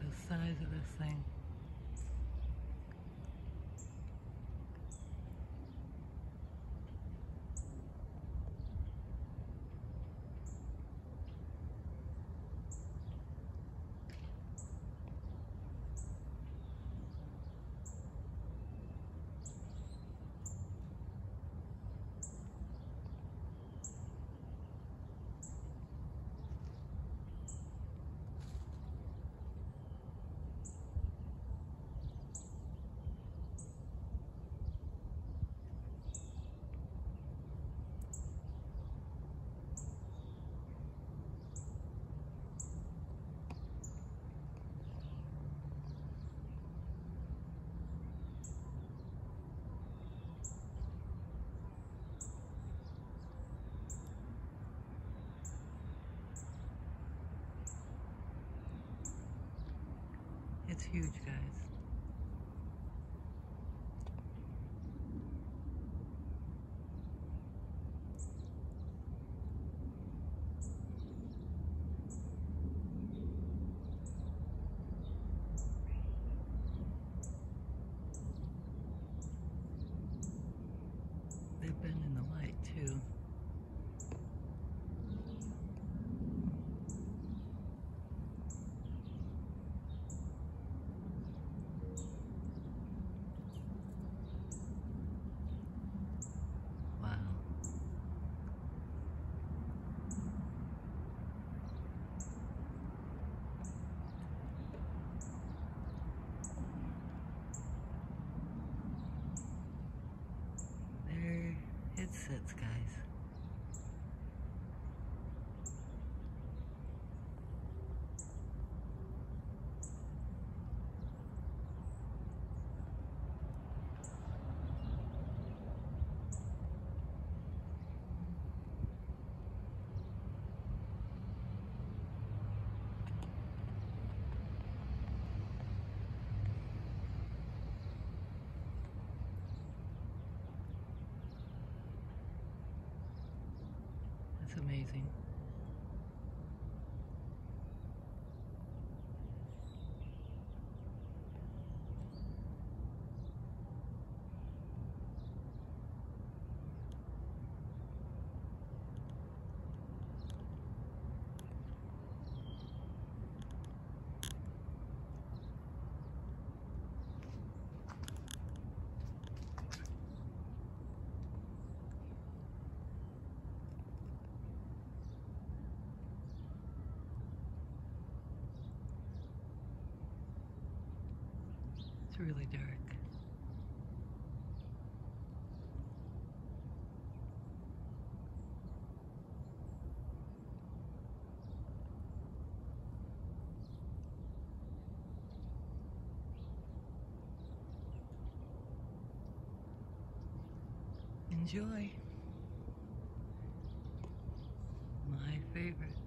the size of this thing. It's huge, guys. They've been in the light too. It's amazing. Really dark. Enjoy. My favorite.